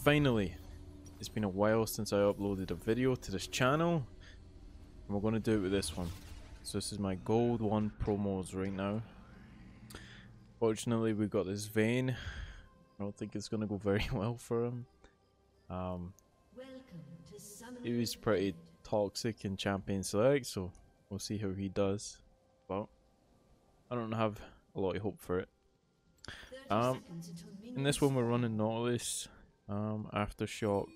finally, it's been a while since I uploaded a video to this channel. And we're going to do it with this one. So this is my gold one promos right now. Fortunately, we got this Vayne. I don't think it's going to go very well for him. Um, he was pretty toxic in Champion Select, so we'll see how he does. But I don't have a lot of hope for it. Um, in this one, we're running Nautilus, um, Aftershock,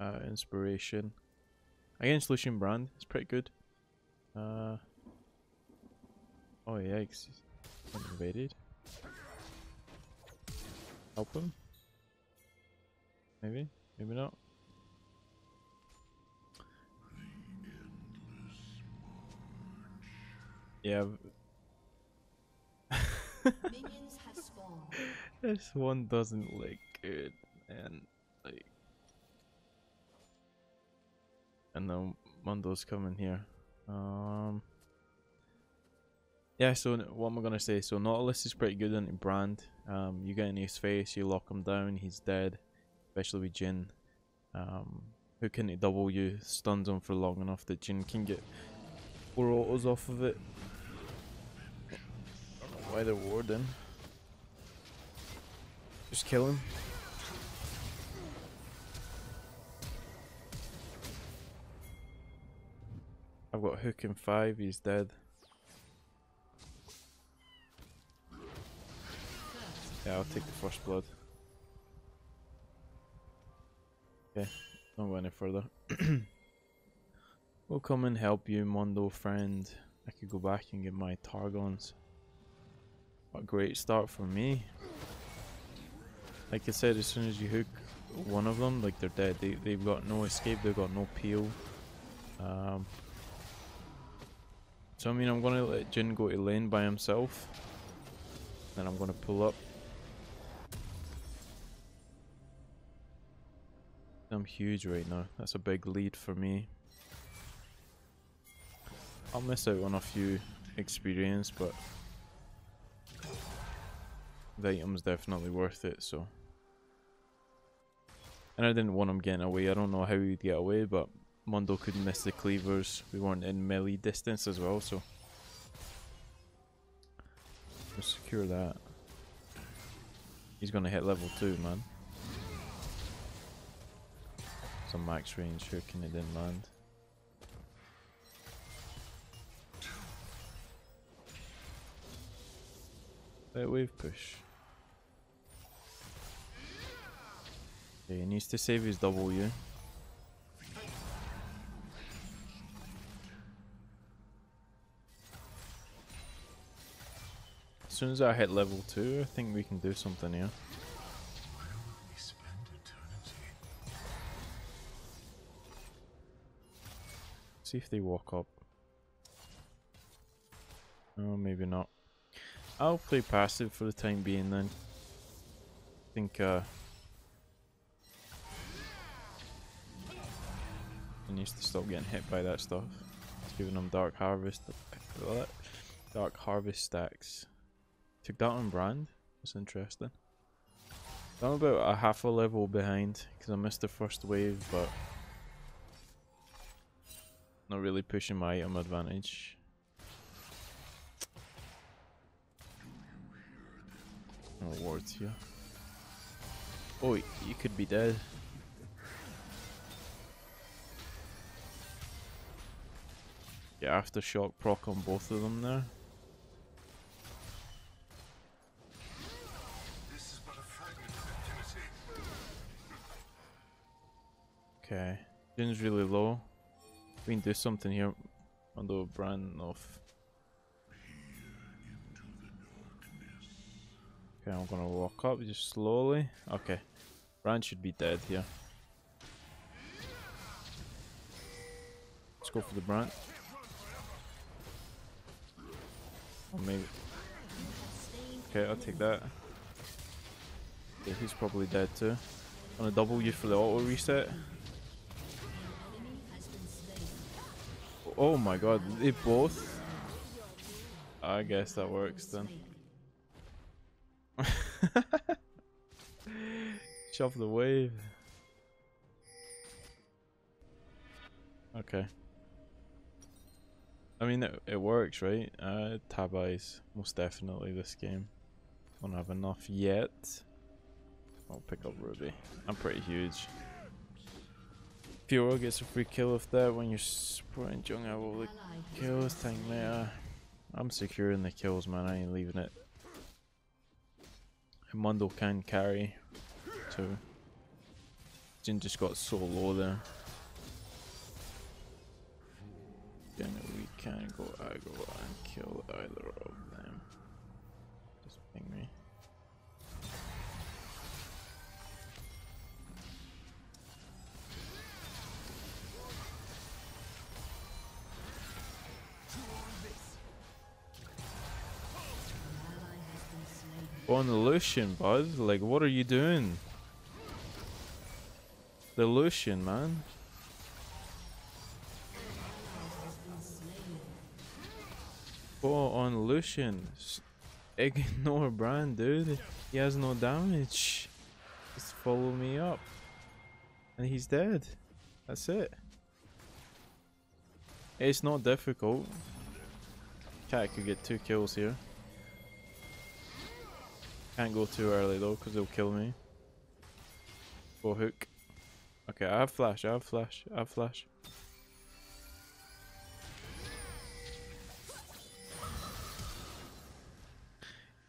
uh, Inspiration. Against Lucian Brand, it's pretty good. Uh, oh, yikes. Invaded. Help him? Maybe? Maybe not. Yeah. this one doesn't look good, and like, and then Mundo's coming here. Um. Yeah, so what am I gonna say? So Nautilus is pretty good in Brand. Um, you get in his face, you lock him down, he's dead. Especially with Jhin. Um, who can double you, stuns him for long enough that Jhin can get four autos off of it. Why they're warding? Just kill him. I've got hook in five, he's dead. Yeah, I'll take the first blood. Okay, don't go any further. we'll come and help you, Mundo friend. I could go back and get my Targon's. What a great start for me. Like I said, as soon as you hook one of them, like they're dead. They, they've got no escape, they've got no peel. Um, so I mean, I'm going to let Jhin go to lane by himself. Then I'm going to pull up I'm huge right now. That's a big lead for me. I'll miss out on a few experience, but the item's definitely worth it, so. And I didn't want him getting away. I don't know how he'd get away, but Mundo couldn't miss the cleavers. We weren't in melee distance as well, so. We'll secure that. He's gonna hit level 2, man some max range hooking it didn't land. Wave push. He needs to save his W. soon as I hit level 2, I think we can do something here. see if they walk up. Oh, maybe not. I'll play passive for the time being then. I think uh needs to stop getting hit by that stuff. It's giving them Dark Harvest Dark Harvest stacks. Took that on brand. That's interesting. I'm about a half a level behind because I missed the first wave, but not really pushing my item advantage. No wards here. Oh, you could be dead. Yeah, aftershock proc on both of them there. Okay, Jhin's really low. We can do something here the brand of. Okay, I'm gonna walk up just slowly. Okay, Brand should be dead here. Let's go for the Brand. Or maybe. Okay, I'll take that. Okay, he's probably dead too. On a double you for the auto reset. Oh my god, they both? I guess that works then. Shove the wave. Okay. I mean, it, it works, right? Uh, tab eyes, most definitely this game. Don't have enough yet. I'll pick up Ruby. I'm pretty huge. Fiora gets a free kill with that when you're supporting Jung out all the kills. Tank meta. I'm securing the kills, man. I ain't leaving it. Mundo can carry too. Jhin just got so low there. Then we can go aggro and kill either of them. Just ping me. On Lucian, bud. Like, what are you doing? The Lucian, man. Go on Lucian. Ignore Brand, dude. He has no damage. Just follow me up. And he's dead. That's it. It's not difficult. Cat could get two kills here. Can't go too early though, because he'll kill me. Go hook. Okay, I have flash, I have flash, I have flash.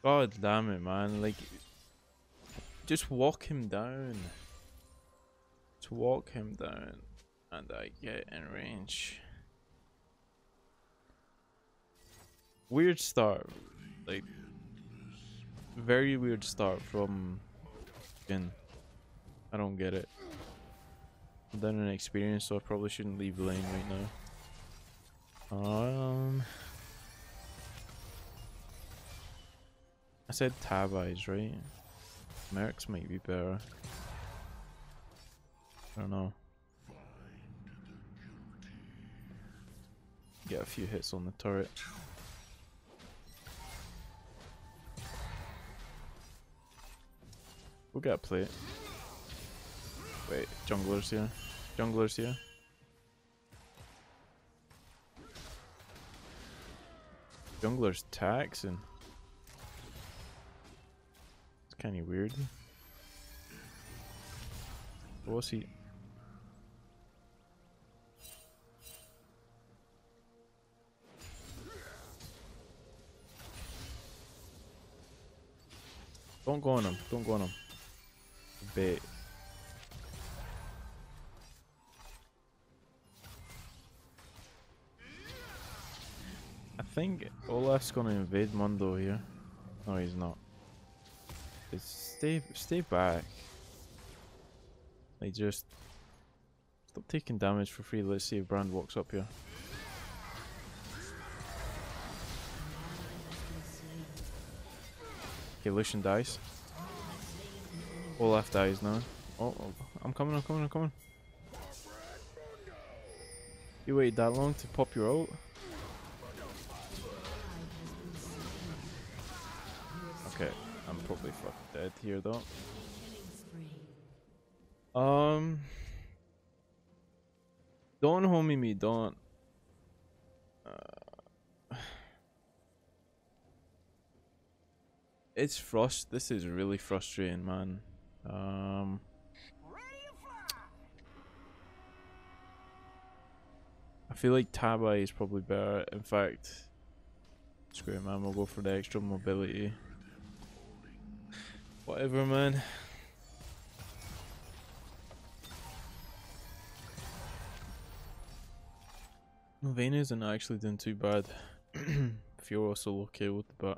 God damn it, man. Like, just walk him down. Just walk him down. And I get in range. Weird start. Like, very weird start from Jhin. I don't get it. I've done an experience, so I probably shouldn't leave lane right now. Um, I said tab eyes, right? Mercs might be better. I don't know. Get a few hits on the turret. We'll get plate. Wait, jungler's here. Jungler's here. Jungler's taxing. It's kind of weird. What's he? Don't go on him. Don't go on him bit. I think Olaf's gonna invade Mundo here. No, he's not. Stay, stay back. Like just stop taking damage for free. Let's see if Brand walks up here. Okay, Lucian dies. Olaf dies now. Oh, oh, I'm coming, I'm coming, I'm coming. You waited that long to pop your ult? Okay, I'm probably fucking dead here though. Um, don't homie me, don't. Uh, it's frust. This is really frustrating, man. Um, I feel like Tabi is probably better. In fact, screw it, man. We'll go for the extra mobility. Whatever, man. Vayne isn't actually doing too bad. if you're also okay with the bat.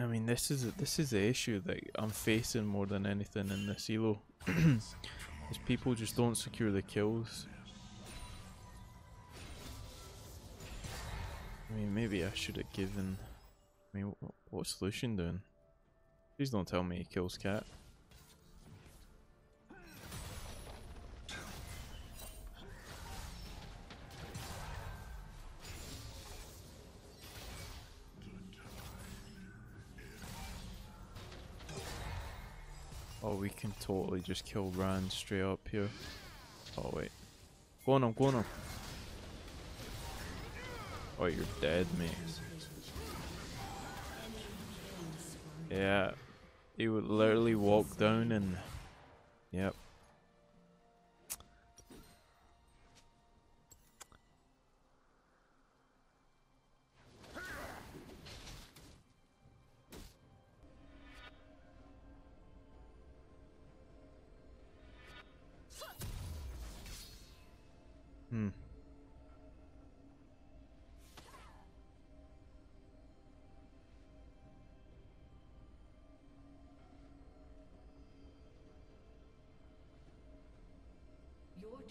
I mean, this is this is the issue that I'm facing more than anything in this elo. is people just don't secure the kills. I mean, maybe I should have given. I mean, what's Lucian doing? Please don't tell me he kills cat. Oh, we can totally just kill Brand straight up here. Oh, wait. Go on him, go on him. Oh, you're dead, mate. Yeah. He would literally walk down and... Yep.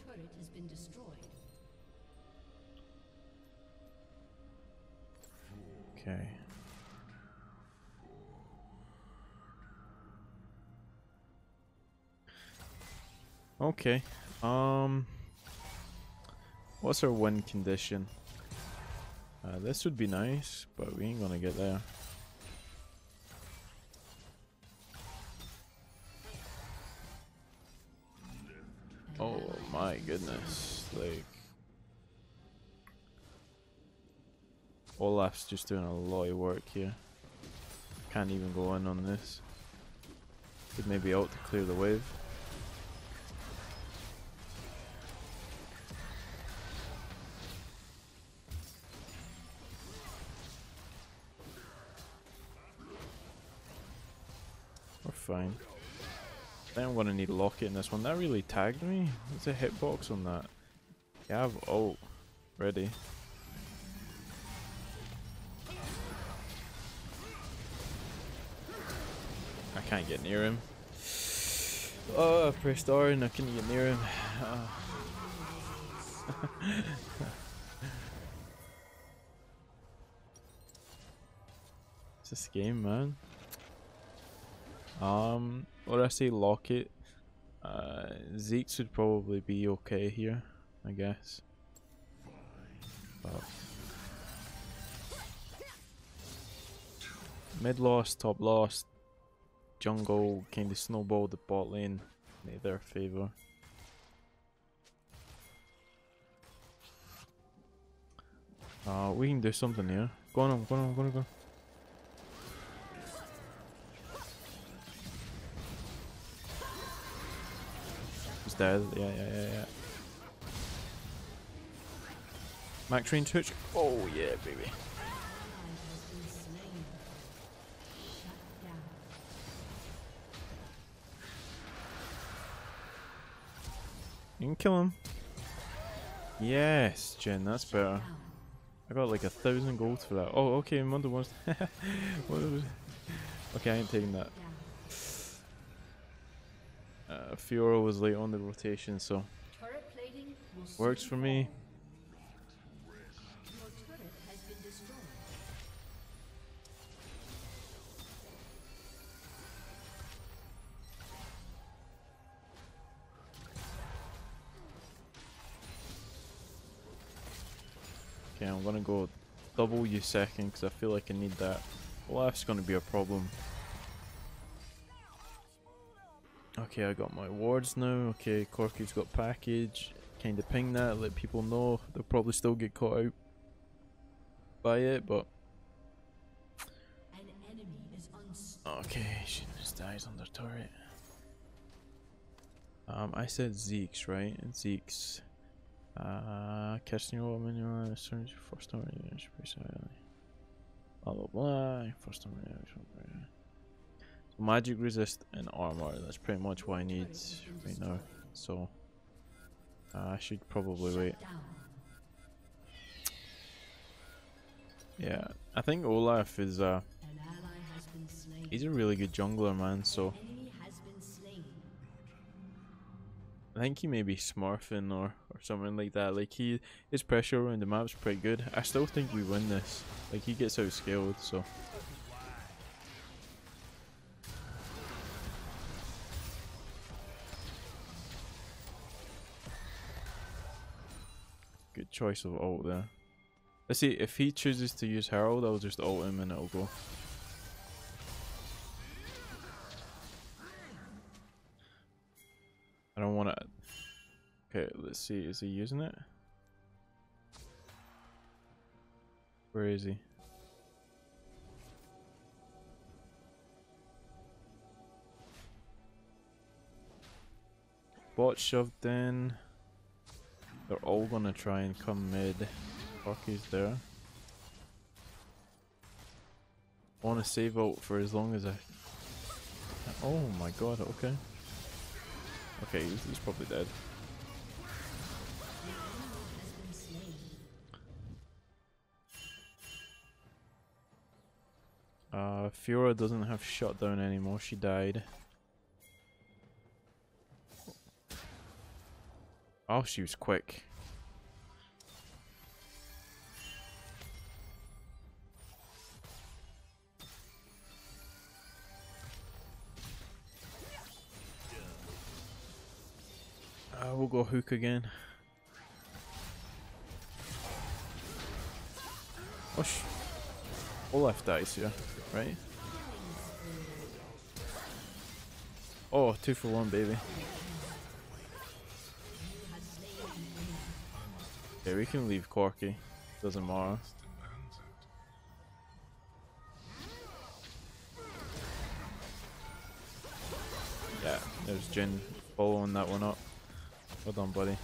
Turret has been destroyed. Okay. Okay. Um What's our win condition? Uh, this would be nice, but we ain't gonna get there. Goodness, like... Olaf's just doing a lot of work here. Can't even go in on this. Could maybe out to clear the wave. We're fine. I think I'm gonna need Locket in this one. That really tagged me. What's a hitbox on that? Yeah, I have ult ready. I can't get near him. Oh, I pressed R and I couldn't get near him. Oh. it's this game, man. Um, what I say, Locket. Uh, Zeke's would probably be okay here, I guess. But mid lost, top lost. Jungle kind of snowballed the bot lane in their favor. Uh, we can do something here. Go on, go on, go on, go on. Dead. Yeah, yeah, yeah, yeah. Mac Train Twitch. Oh yeah, baby. You can kill him. Yes, Jhin, that's better. I got like a thousand gold for that. Oh, okay, Mundo wants. Okay, I ain't taking that. Uh, Fiora was late on the rotation, so Turret plating will works for me. fall. Your turret has been destroyed. Okay, I'm gonna go double you second because I feel like I need that. Olaf's gonna be a problem. Okay, I got my wards now. Okay, Corki's got package. Kinda ping that, let people know. They'll probably still get caught out by it, but An enemy is. Okay, she just dies on the turret. Um, I said Zeke's, right? Zeke's. Uh, casting your woman, you are surge first time, you should be silent. Blah blah blah. First time, you should be. So magic resist and armor. That's pretty much what I need right now. So, uh, I should probably wait. Yeah, I think Olaf is uh, An ally has been slain. he's a really good jungler, man. So. enemy has been slain. I think he may be smurfing or, or something like that. Like he his pressure around the map's pretty good. I still think we win this. Like he gets outscaled, so choice of ult there. Let's see, if he chooses to use Herald, I'll just ult him and it'll go. I don't want to... Okay, let's see, is he using it? Where is he? Bot shoved in. They're all gonna try and come mid. Rocky's there. I wanna save out for as long as I Oh my god, okay. Okay, he's, he's probably dead. Uh, Fiora doesn't have shutdown anymore, she died. Oh, she was quick. Uh, we'll go hook again. Oh, sh Olaf dies here, right? Oh, two for one, baby. Yeah, we can leave Corki. Doesn't matter. Yeah, there's Jhin following that one up. Well done, buddy.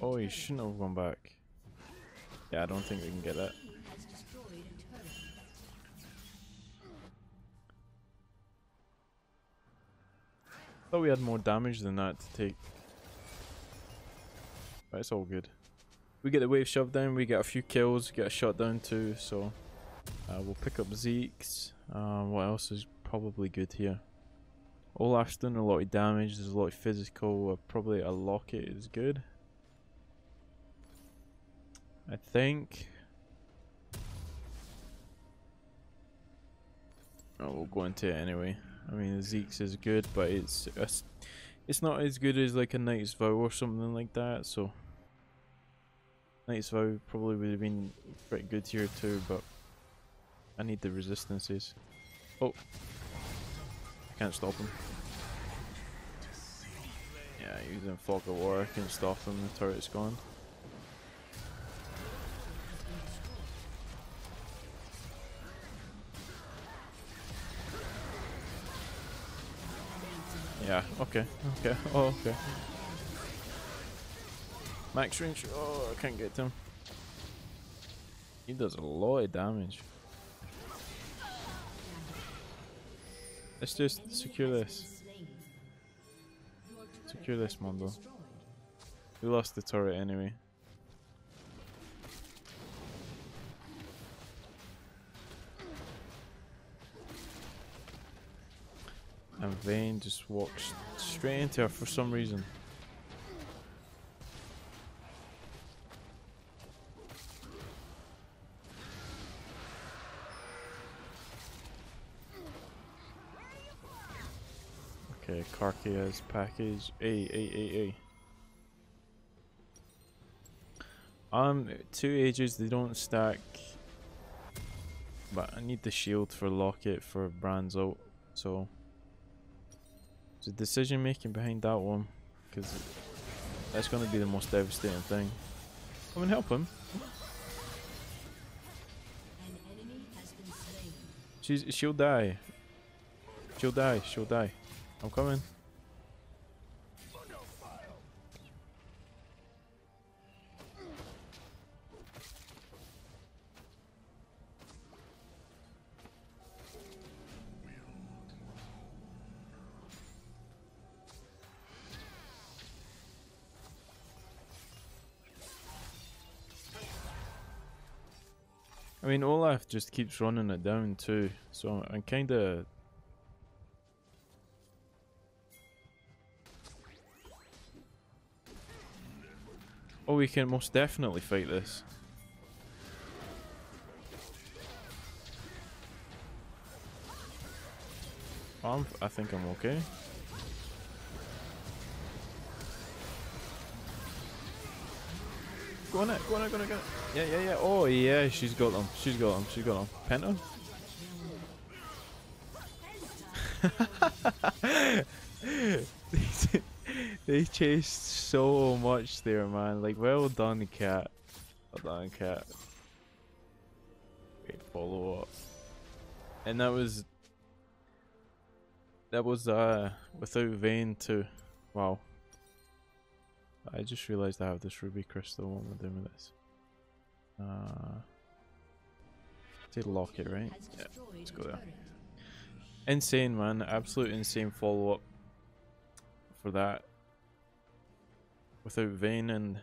Oh, he shouldn't have gone back. Yeah, I don't think we can get that. Thought we had more damage than that to take. But it's all good. We get the wave shoved down, we get a few kills, get a shot down too, so uh, we'll pick up Zeke's. Uh, what else is probably good here? Olaf's doing a lot of damage, there's a lot of physical, uh, probably a locket is good. I think. Oh, we'll go into it anyway. I mean, Zeke's is good, but it's it's, not as good as like a Knight's Vow or something like that. So, Knight's Vow probably would have been pretty good here too, but I need the resistances. Oh, I can't stop him. Yeah, using Fog of War, I can stop him. The turret's gone. Yeah, okay, okay, oh, okay. Max range, oh, I can't get to him. He does a lot of damage. Let's just secure this. Secure this, Mundo. We lost the turret anyway. And Vayne just walks straight into her for some reason. Okay, Corki's package. A, A, A, A. Um, two ages, they don't stack. But I need the shield for Locket for Brand's ult, so the decision making behind that one, because that's going to be the most devastating thing. Come and help him. She's she'll die. She'll die. She'll die. I'm coming. Just keeps running it down too, so I'm kind of... Oh, we can most definitely fight this. I'm, I think I'm okay. Go on it, go on it, go on it, go on it. Yeah, yeah, yeah. Oh, yeah, she's got them. She's got them. She's got them. Penta? they chased so much there, man. Like, well done, cat. Well done, cat. Great follow up. And that was that was uh without Vayne too. Wow. I just realized I have this ruby crystal. What am I doing with this? Uh, lock it right? Yeah, let's go there. Insane, man. Absolute insane follow up for that. Without Vayne and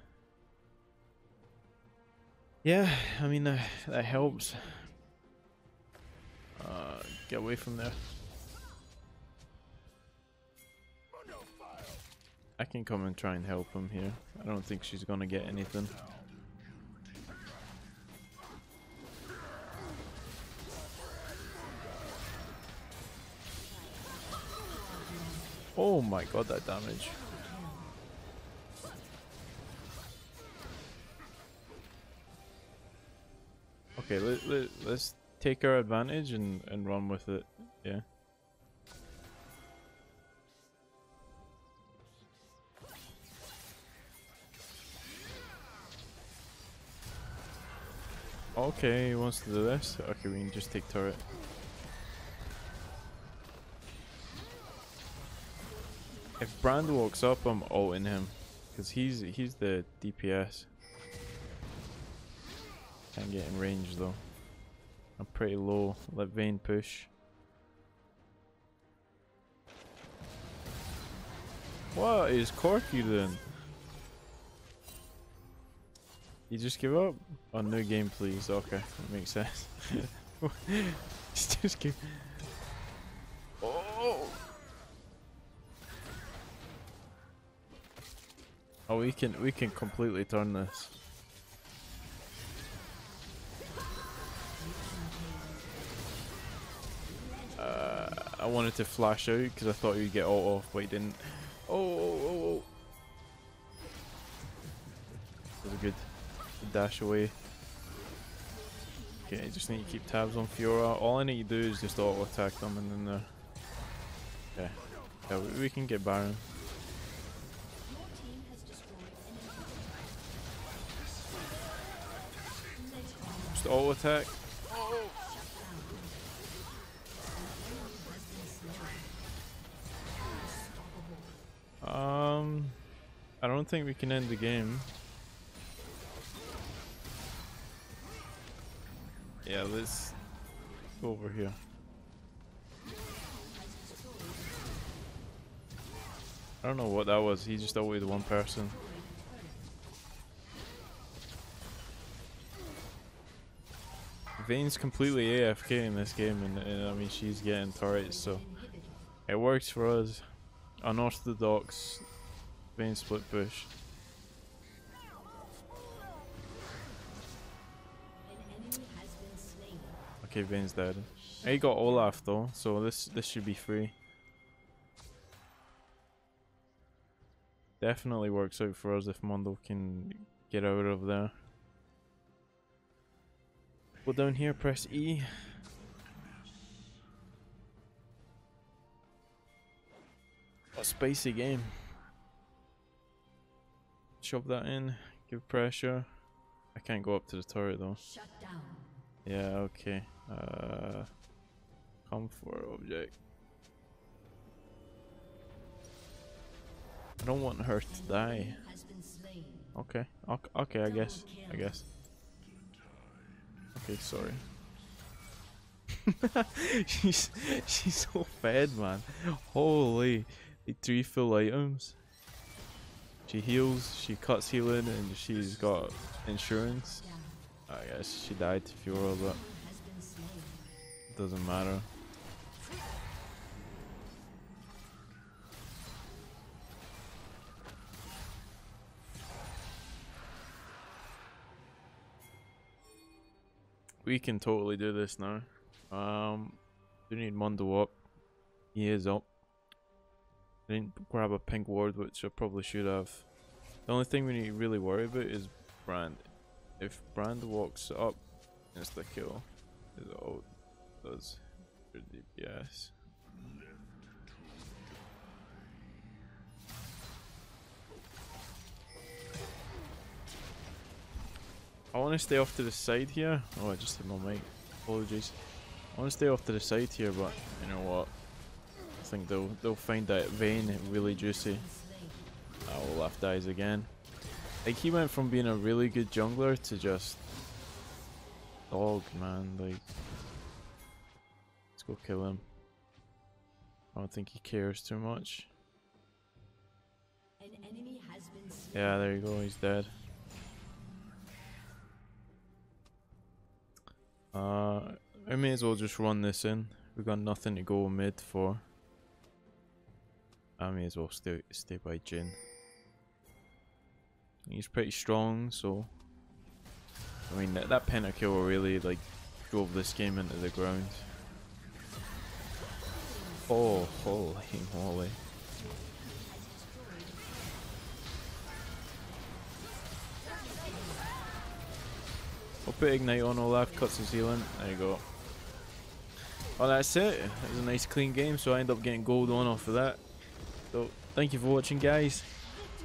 yeah, I mean uh, that helps. Uh, get away from there. I can come and try and help him here. I don't think she's gonna get anything. Oh my god, that damage. Okay, let, let, let's take our advantage and, and run with it. Yeah. Okay, he wants to do this. Okay, we can just take turret. If Brand walks up, I'm ulting him. Because he's he's the DPS. Can't get in range though. I'm pretty low. Let Vayne push. What is Corki doing? You just give up? Oh, new game, please. Okay, that makes sense. just give. Oh! Oh, we can we can completely turn this. Uh, I wanted to flash out because I thought you'd get all off, but he didn't. Oh, oh, oh, oh. That was a good dash away. Okay, just need to keep tabs on Fiora. All I need to do is just auto attack them and then they're... Okay. Yeah, we, we can get Baron. Just auto attack. Um, I don't think we can end the game. Yeah, let's go over here. I don't know what that was. He just outweighed one person. Vayne's completely AFK in this game, and, and, I mean she's getting turrets, so it works for us. Unorthodox Vayne split push. Okay, Vayne's dead. He got Olaf though, so this this should be free. Definitely works out for us if Mundo can get out of there. Go down here, press E. A spicy game. Shove that in, give pressure. I can't go up to the turret though. Yeah, okay. Uh, come for object. I don't want her to die. Okay, okay, okay I guess, I guess. Okay, sorry. she's she's so fed, man. Holy, three full items. She heals, she cuts healing, and she's got insurance. I guess she died to Fiora, but doesn't matter. We can totally do this now. Um, do need Mundo up. He is up. Didn't grab a pink ward, which I probably should have. The only thing we need to really worry about is Brand. If Brand walks up, it's the kill. His ult does for DPS. I want to stay off to the side here. Oh, I just hit my mic. Apologies. I want to stay off to the side here, but you know what? I think they'll they'll find that Vayne really juicy. Oh, Olaf dies again. Like he went from being a really good jungler to just dog, man. Like, let's go kill him. I don't think he cares too much. Yeah, there you go. He's dead. Uh, I may as well just run this in. We got nothing to go mid for. I may as well stay stay by Jhin. He's pretty strong, so I mean that, that pentakill really like drove this game into the ground. Oh, holy moly. I'll put Ignite on all Olaf, cuts his healing. There you go. Well, that's it. It was a nice clean game, so I end up getting gold on off of that. So, thank you for watching, guys.